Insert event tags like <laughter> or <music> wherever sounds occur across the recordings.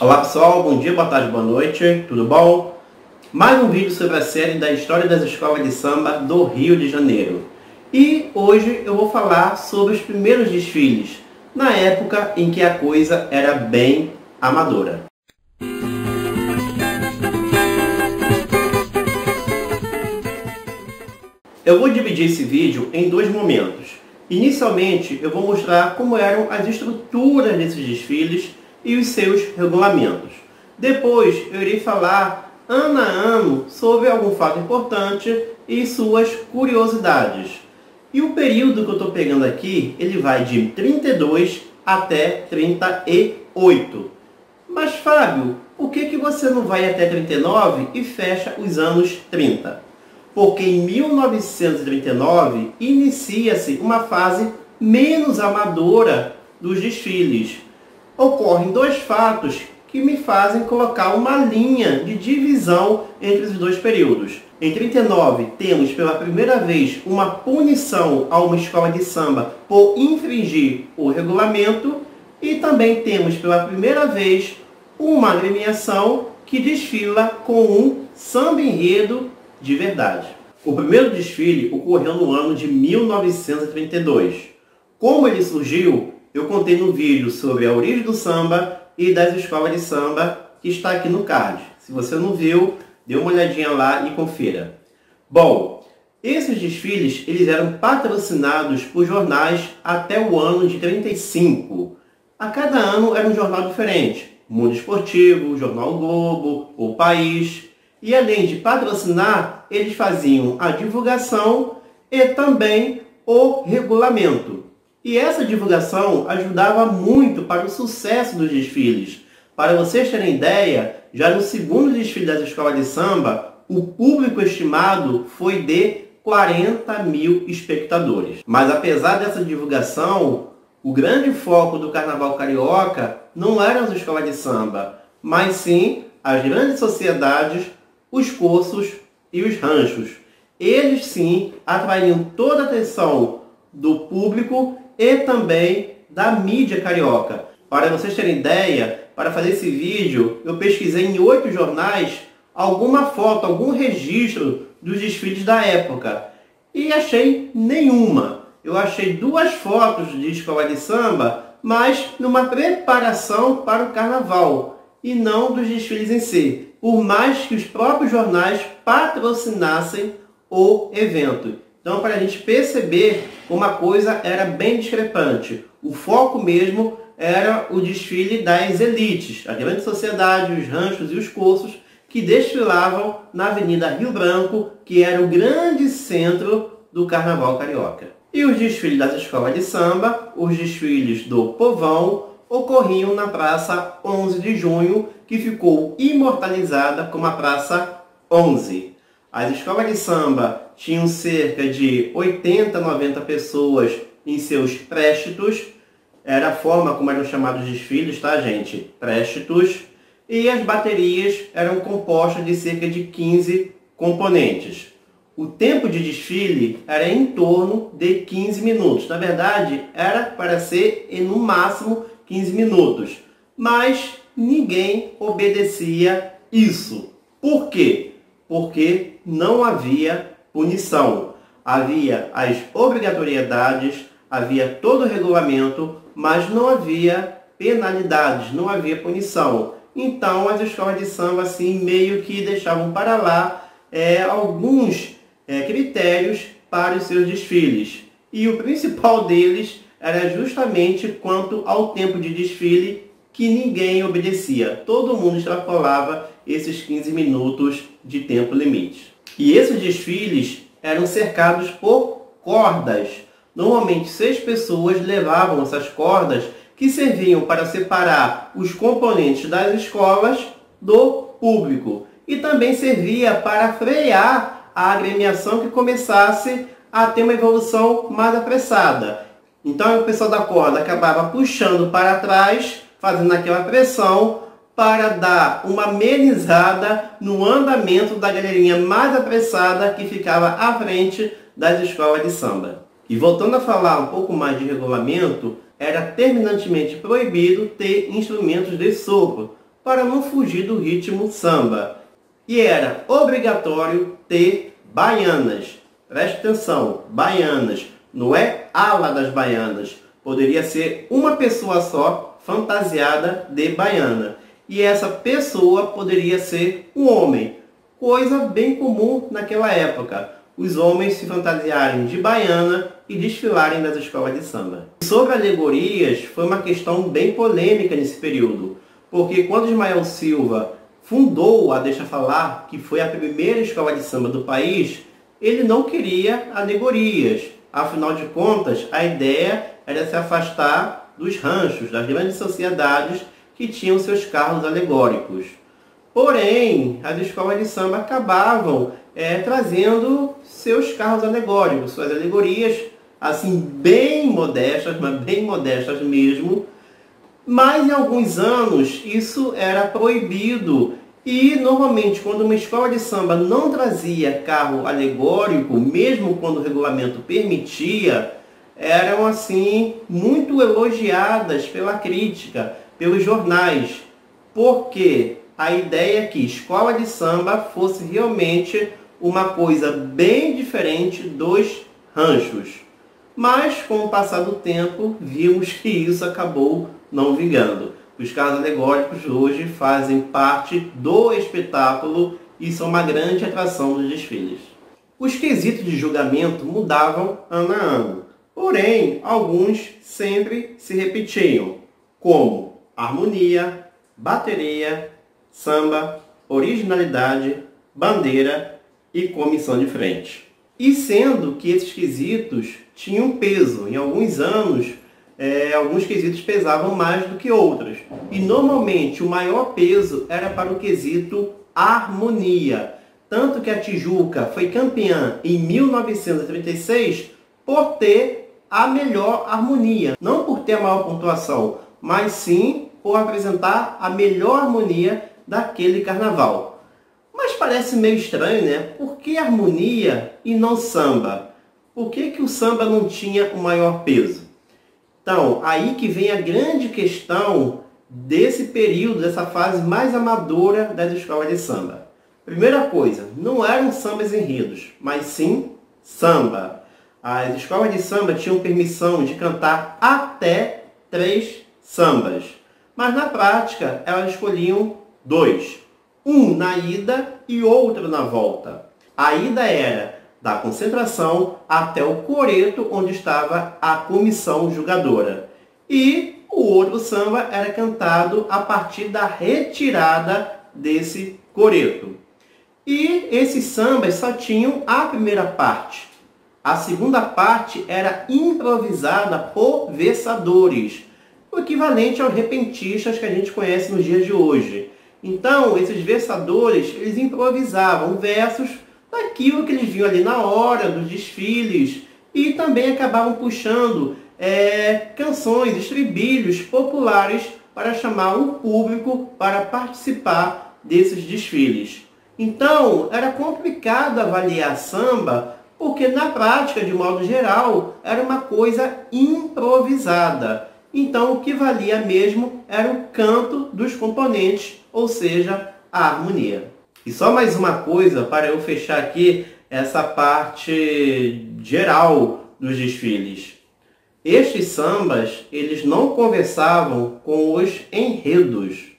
Olá pessoal, bom dia, boa tarde, boa noite, tudo bom? Mais um vídeo sobre a série da história das escolas de samba do Rio de Janeiro. E hoje eu vou falar sobre os primeiros desfiles, na época em que a coisa era bem amadora. Eu vou dividir esse vídeo em dois momentos. Inicialmente, eu vou mostrar como eram as estruturas desses desfiles e os seus regulamentos. Depois, eu irei falar ano a ano sobre algum fato importante e suas curiosidades. E o período que eu estou pegando aqui, ele vai de 32 até 38. Mas, Fábio, por que, que você não vai até 39 e fecha os anos 30? porque em 1939 inicia-se uma fase menos amadora dos desfiles. Ocorrem dois fatos que me fazem colocar uma linha de divisão entre os dois períodos. Em 39, temos pela primeira vez uma punição a uma escola de samba por infringir o regulamento e também temos pela primeira vez uma agremiação que desfila com um samba enredo de verdade. O primeiro desfile ocorreu no ano de 1932. Como ele surgiu, eu contei no vídeo sobre a origem do samba e das escolas de samba que está aqui no card. Se você não viu, dê uma olhadinha lá e confira. Bom, esses desfiles eles eram patrocinados por jornais até o ano de 35. A cada ano era um jornal diferente. Mundo Esportivo, Jornal Globo, O País. E além de patrocinar, eles faziam a divulgação e também o regulamento. E essa divulgação ajudava muito para o sucesso dos desfiles. Para vocês terem ideia, já no segundo desfile das escolas de samba, o público estimado foi de 40 mil espectadores. Mas apesar dessa divulgação, o grande foco do carnaval carioca não eram as escolas de samba, mas sim as grandes sociedades os cursos e os ranchos. Eles sim atraíam toda a atenção do público e também da mídia carioca. Para vocês terem ideia, para fazer esse vídeo, eu pesquisei em oito jornais alguma foto, algum registro dos desfiles da época e achei nenhuma. Eu achei duas fotos de escola de samba, mas numa preparação para o carnaval e não dos desfiles em si por mais que os próprios jornais patrocinassem o evento. Então, para a gente perceber, uma coisa era bem discrepante. O foco mesmo era o desfile das elites, a grande sociedade, os ranchos e os cursos que desfilavam na Avenida Rio Branco, que era o grande centro do carnaval carioca. E os desfiles das escolas de samba, os desfiles do povão, ocorriam na Praça 11 de Junho, que ficou imortalizada como a Praça 11. As escolas de samba tinham cerca de 80, 90 pessoas em seus présticos. Era a forma como eram chamados desfiles, tá, gente? Présticos. E as baterias eram compostas de cerca de 15 componentes. O tempo de desfile era em torno de 15 minutos. Na verdade, era para ser no máximo 15 minutos. Mas ninguém obedecia isso. Por quê? Porque não havia punição. Havia as obrigatoriedades, havia todo o regulamento, mas não havia penalidades, não havia punição. Então as escolas de samba assim meio que deixavam para lá é, alguns é, critérios para os seus desfiles. E o principal <laughs> deles era justamente quanto ao tempo de desfile que ninguém obedecia. Todo mundo extrapolava esses 15 minutos de tempo limite. E esses desfiles eram cercados por cordas. Normalmente seis pessoas levavam essas cordas que serviam para separar os componentes das escolas do público e também servia para frear a agremiação que começasse a ter uma evolução mais apressada. Então o pessoal da corda acabava puxando para trás, fazendo aquela pressão para dar uma amenizada no andamento da galerinha mais apressada que ficava à frente das escolas de samba. E voltando a falar um pouco mais de regulamento, era terminantemente proibido ter instrumentos de sopro. para não fugir do ritmo samba. E era obrigatório ter baianas. Preste atenção, baianas. Não é ala das baianas. Poderia ser uma pessoa só fantasiada de baiana. E essa pessoa poderia ser um homem, coisa bem comum naquela época. Os homens se fantasiarem de baiana e desfilarem nas escolas de samba. Sobre alegorias, foi uma questão bem polêmica nesse período, porque quando Ismael Silva fundou a Deixa Falar, que foi a primeira escola de samba do país, ele não queria alegorias. Afinal de contas, a ideia era se afastar dos ranchos, das grandes sociedades que tinham seus carros alegóricos. Porém, as escolas de samba acabavam é, trazendo seus carros alegóricos, suas alegorias, assim, bem modestas, mas bem modestas mesmo. Mas em alguns anos isso era proibido e normalmente quando uma escola de samba não trazia carro alegórico, mesmo quando o regulamento permitia, eram assim muito elogiadas pela crítica, pelos jornais, porque a ideia é que escola de samba fosse realmente uma coisa bem diferente dos ranchos. Mas com o passar do tempo, vimos <laughs> que isso acabou não vingando. Os carros alegóricos hoje fazem parte do espetáculo e são uma grande atração dos desfiles. Os quesitos de julgamento mudavam ano a ano, porém alguns sempre se repetiam, como harmonia, bateria, samba, originalidade, bandeira e comissão de frente. E sendo que esses quesitos tinham peso, em alguns anos é, alguns quesitos pesavam mais do que outros. E normalmente o maior peso era para o quesito harmonia. Tanto que a Tijuca foi campeã em 1936 por ter a melhor harmonia. Não por ter a maior pontuação, mas sim por apresentar a melhor harmonia daquele carnaval. Mas parece meio estranho, né? Por que harmonia e não samba? Por que, que o samba não tinha o maior peso? Então, aí que vem a grande questão desse período, dessa fase mais amadora das escolas de samba. Primeira coisa, não eram sambas enredos, mas sim samba. As escolas de samba tinham permissão de cantar até três sambas, mas na prática elas escolhiam dois, um na ida e outro na volta. A ida era da concentração até o coreto onde estava a comissão julgadora. E o outro samba era cantado a partir da retirada desse coreto. E esses sambas só tinham a primeira parte. A segunda parte era improvisada por versadores, o equivalente aos repentistas que a gente conhece nos dias de hoje. Então, esses versadores, eles improvisavam versos daquilo que eles viam ali na hora dos desfiles e também acabavam puxando é, canções, estribilhos populares para chamar o público para participar desses desfiles. Então, era complicado avaliar samba, porque na prática, de modo geral, era uma coisa improvisada. Então, o que valia mesmo era o canto dos componentes, ou seja, a harmonia. E só mais uma coisa para eu fechar aqui essa parte geral dos desfiles. Estes sambas, eles não conversavam com os enredos.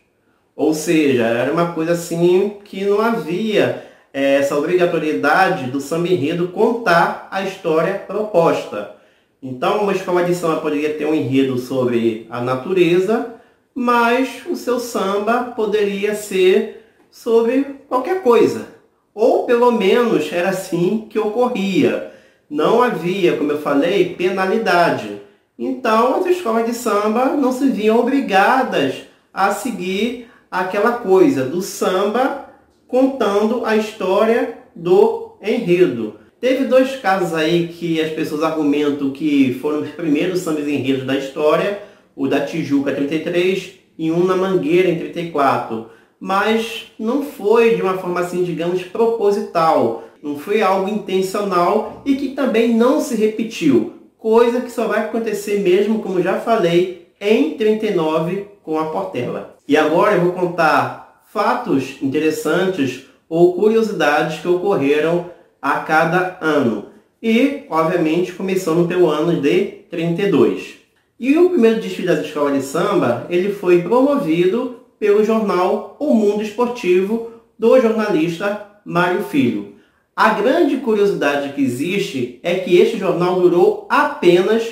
Ou seja, era uma coisa assim que não havia é, essa obrigatoriedade do samba enredo contar a história proposta. Então, uma escola de samba poderia ter um enredo sobre a natureza, mas o seu samba poderia ser sobre qualquer coisa. Ou pelo menos era assim que ocorria. Não havia, como eu falei, penalidade. Então as escolas de samba não se viam obrigadas a seguir aquela coisa do samba contando a história do enredo. Teve dois casos aí que as pessoas argumentam que foram os primeiros sambas enredos da história, o da Tijuca 33 e um na Mangueira em 34 mas não foi de uma forma assim, digamos, proposital. Não foi algo intencional e que também não se repetiu. Coisa que só vai acontecer mesmo, como já falei, em 39 com a Portela. E agora eu vou contar fatos interessantes ou curiosidades que ocorreram a cada ano. E, obviamente, começando pelo ano de 32. E o primeiro desfile das escolas de samba, ele foi promovido pelo jornal O Mundo Esportivo do jornalista Mário Filho. A grande curiosidade que existe é que este jornal durou apenas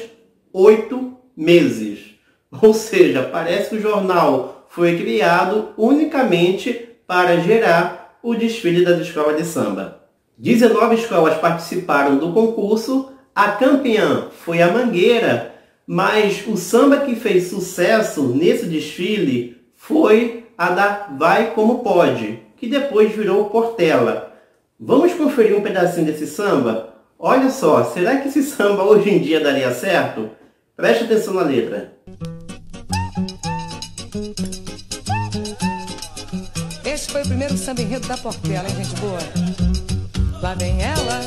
oito meses. Ou seja, parece que o jornal foi criado unicamente para gerar o desfile das escolas de samba. 19 escolas participaram do concurso, a campeã foi a Mangueira, mas o samba que fez sucesso nesse desfile foi a da Vai Como Pode, que depois virou Portela. Vamos conferir um pedacinho desse samba? Olha só, será que esse <laughs> samba hoje em dia daria certo? Preste atenção na letra. Esse foi o primeiro samba enredo da Portela, hein, gente boa? Lá vem ela,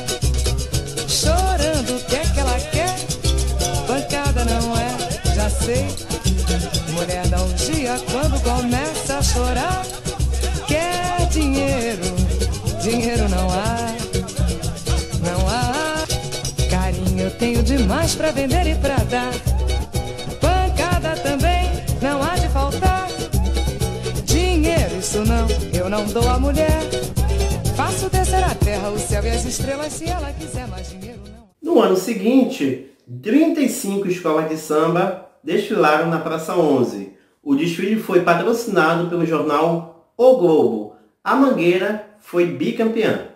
chorando, o que é que ela quer? Pancada não é, já sei. Mulher dá um dia quando começa a chorar. Quer dinheiro, dinheiro não há, não há. Carinho eu tenho demais pra vender e pra dar. Pancada também não há de faltar. Dinheiro, isso não, eu não dou a mulher. Faço terra, o céu e as estrelas se ela quiser mais dinheiro não. No ano seguinte, 35 escolas de samba desfilaram na Praça 11. O desfile foi patrocinado pelo jornal O Globo. A Mangueira foi bicampeã.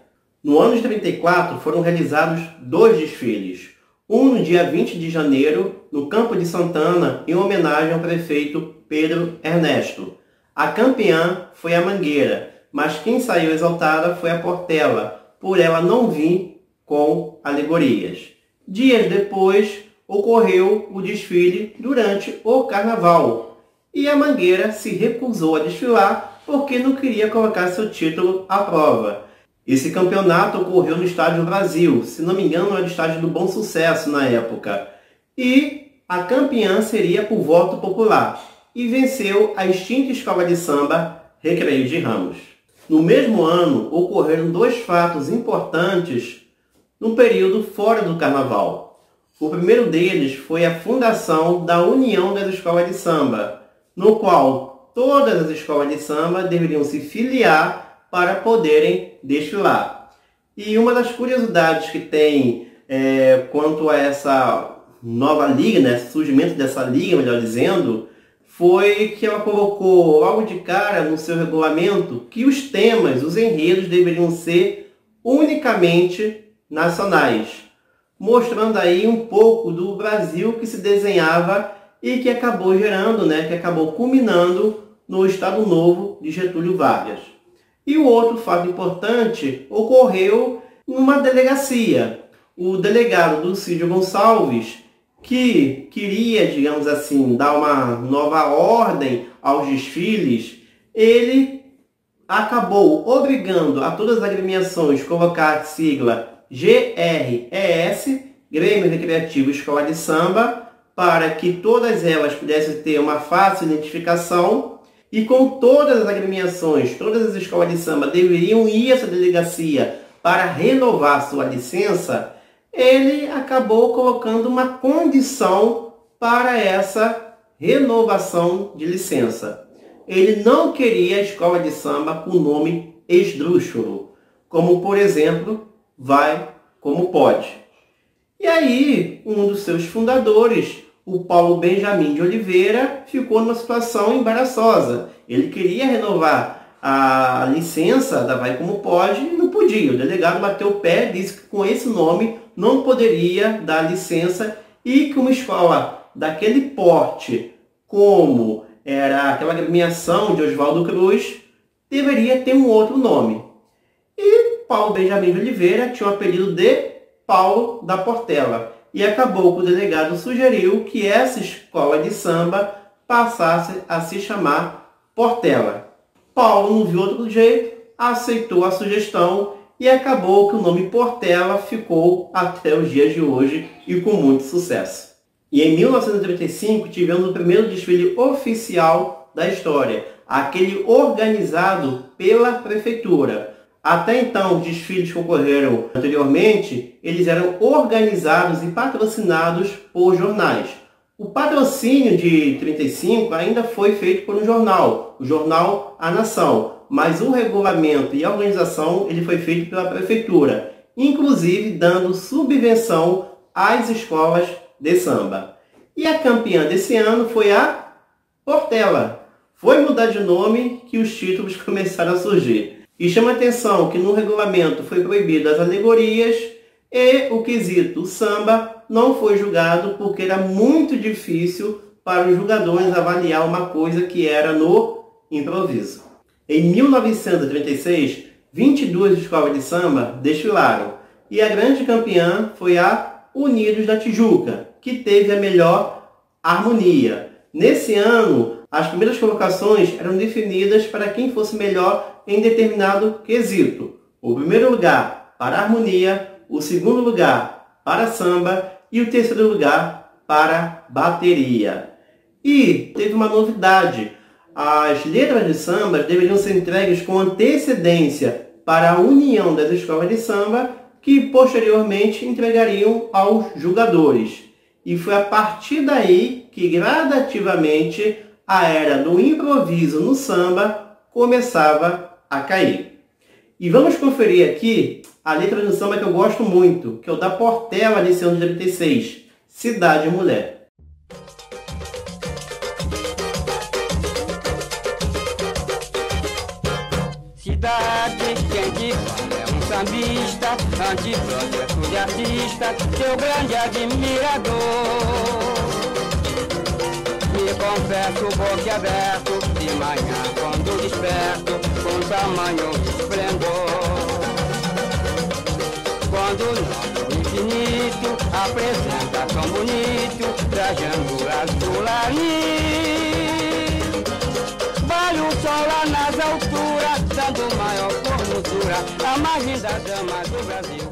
No ano de 34 foram realizados dois desfiles. Um no dia 20 de janeiro, no Campo de Santana, em homenagem ao prefeito Pedro Ernesto. A campeã foi a Mangueira, mas quem saiu exaltada foi a Portela, por ela não vir com alegorias. Dias depois, ocorreu o desfile durante o carnaval e a Mangueira se recusou a desfilar porque não queria colocar seu título à prova. Esse campeonato ocorreu no Estádio Brasil, se não me engano era o Estádio do Bom Sucesso na época, e a campeã seria por voto popular e venceu a extinta escola de samba Recreio de Ramos. No mesmo ano, ocorreram dois fatos importantes no período fora do carnaval. O primeiro deles foi a fundação da União das Escolas de Samba, no qual todas as escolas de samba deveriam se filiar para poderem desfilar. E uma das curiosidades que tem é, quanto a essa nova liga, né, surgimento dessa liga, melhor dizendo, foi que ela colocou logo de cara no seu regulamento que os temas, os enredos deveriam ser unicamente nacionais, mostrando aí um pouco do Brasil que se desenhava e que acabou gerando, né, que acabou culminando no Estado Novo de Getúlio Vargas. E o outro fato importante ocorreu numa delegacia. O delegado Dulcídio Gonçalves que queria, digamos assim, dar uma nova ordem aos desfiles, ele acabou obrigando a todas as agremiações colocar a sigla GRES, Grêmio Recreativo Escola de Samba, para que todas elas pudessem ter uma fácil identificação. E com todas as agremiações, todas as escolas de samba deveriam ir a essa delegacia para renovar sua licença, ele acabou colocando uma condição para essa renovação de licença. Ele não queria a escola de samba com o nome esdrúxulo, como por exemplo, vai como pode. E aí, um dos seus fundadores, o Paulo Benjamin de Oliveira, ficou numa situação embaraçosa. Ele queria renovar a licença da Vai Como Pode e não podia. O delegado bateu o pé, disse que com esse nome não poderia dar licença e que uma escola daquele porte, como era aquela agremiação de Oswaldo Cruz, deveria ter um outro nome. E Paulo Benjamin de Oliveira tinha o apelido de Paulo da Portela. E acabou que o delegado sugeriu que essa escola de samba passasse a se chamar Portela. Paulo não viu outro jeito, aceitou a sugestão e acabou que o nome Portela ficou até os dias de hoje e com muito sucesso. E em 1935 tivemos o primeiro desfile oficial da história, aquele organizado pela prefeitura. Até então, os desfiles que ocorreram anteriormente, eles eram organizados e patrocinados por jornais. O patrocínio de 35 ainda foi feito por um jornal, o jornal A Nação, mas o regulamento e a organização ele foi feito pela prefeitura, inclusive dando subvenção às escolas de samba. E a campeã desse ano foi a Portela. Foi mudar de nome que os títulos <laughs> começaram a surgir. E chama atenção que no regulamento foi proibido as alegorias e o quesito samba não foi julgado porque era muito difícil para os jogadores avaliar uma coisa que era no improviso. Em 1936, 22 escolas de samba desfilaram e a grande campeã foi a Unidos da Tijuca, que teve a melhor harmonia. Nesse ano, as primeiras colocações eram definidas para quem fosse melhor em determinado quesito. O primeiro lugar para harmonia, o segundo lugar para samba e o terceiro lugar para bateria. E teve uma novidade. As letras de samba deveriam ser entregues com antecedência para a união das escolas de samba, que posteriormente entregariam aos jogadores. E foi a partir daí que gradativamente a era do improviso no samba começava a cair. E vamos conferir aqui a letra do samba que eu gosto muito, que é o da Portela desse ano de 36, Cidade Mulher. Sambista, antiprotesto de artista, seu grande admirador. Me confesso boquiaberto, de manhã quando desperto, com tamanho esplendor. Quando o infinito apresenta tão bonito, trajando azul Vale o sol lá nas alturas, dando maior formosura, a margem da dama do Brasil.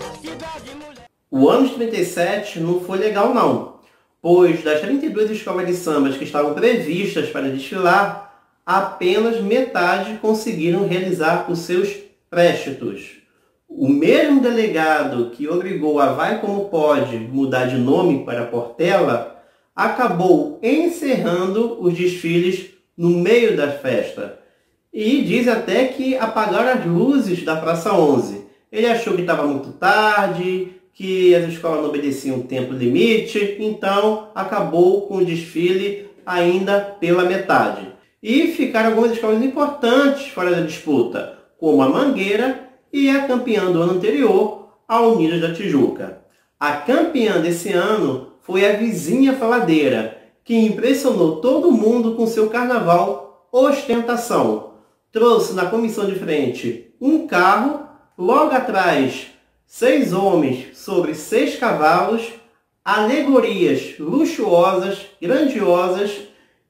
O ano de 37 não foi legal não, pois das 32 escolas de sambas que estavam previstas para desfilar, apenas metade conseguiram realizar os seus préstos. O mesmo delegado que obrigou a Vai Como Pode mudar de nome para Portela acabou encerrando os desfiles no meio da festa. E diz até que apagaram as luzes da Praça 11. Ele achou que estava muito tarde, que as escolas não obedeciam o tempo limite, então acabou com o desfile ainda pela metade. E ficaram algumas escolas importantes fora da disputa, como a Mangueira e a campeã do ano anterior, a Unidas da Tijuca. A campeã desse ano foi a vizinha Faladeira, que impressionou todo mundo com seu carnaval ostentação. Trouxe na comissão de frente um carro, logo atrás seis homens sobre seis cavalos, alegorias luxuosas, grandiosas,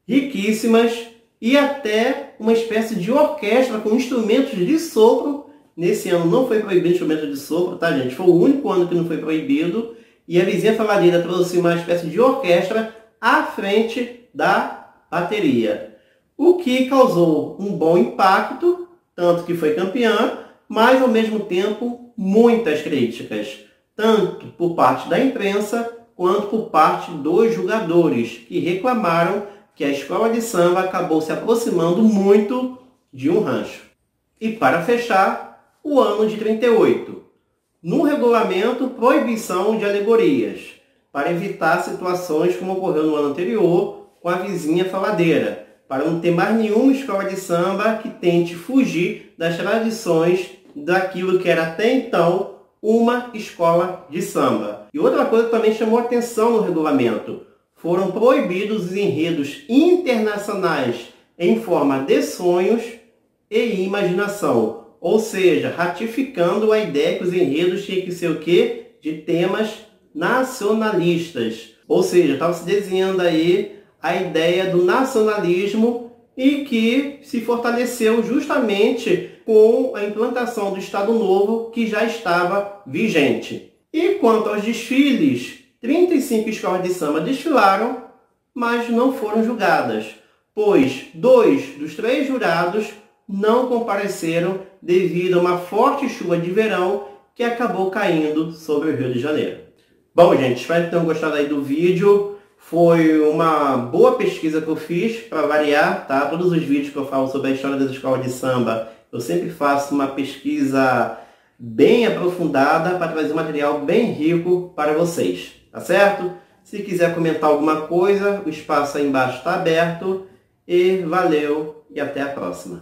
riquíssimas e até uma espécie de orquestra com instrumentos de sopro. Nesse ano não foi proibido instrumento de sopro, tá gente? Foi o único ano que não foi proibido. E a vizinha faladeira trouxe uma espécie de orquestra à frente da bateria. O que causou um bom impacto, tanto que foi campeã, mas ao mesmo tempo muitas críticas, tanto por parte da imprensa quanto por parte dos jogadores, que reclamaram que a escola de samba acabou se aproximando muito de um rancho. E para fechar, o ano de 38. No regulamento, proibição de alegorias, para evitar situações como ocorreu no ano anterior com a vizinha faladeira, para não ter mais nenhuma escola de samba que tente fugir das tradições daquilo que era até então uma escola de samba. E outra coisa que também chamou atenção no regulamento, foram proibidos os enredos internacionais em forma de sonhos e imaginação, ou seja, ratificando a ideia que os enredos tinham que ser o quê? De temas nacionalistas. Ou seja, estava se desenhando aí a ideia do nacionalismo e que se fortaleceu justamente com a implantação do Estado Novo que já estava vigente. E quanto aos desfiles 35 escolas de samba desfilaram, mas não foram julgadas. pois dois dos três jurados não compareceram devido a uma forte chuva de verão que acabou caindo sobre o Rio de Janeiro. Bom, gente, espero que tenham gostado aí do vídeo. Foi uma boa pesquisa que eu fiz, para variar, tá? Todos os vídeos que eu falo sobre a história das escolas de samba, eu sempre faço uma pesquisa bem aprofundada para trazer material bem rico para vocês, tá certo? Se quiser comentar alguma coisa, o espaço aí embaixo está aberto. E valeu e até a próxima.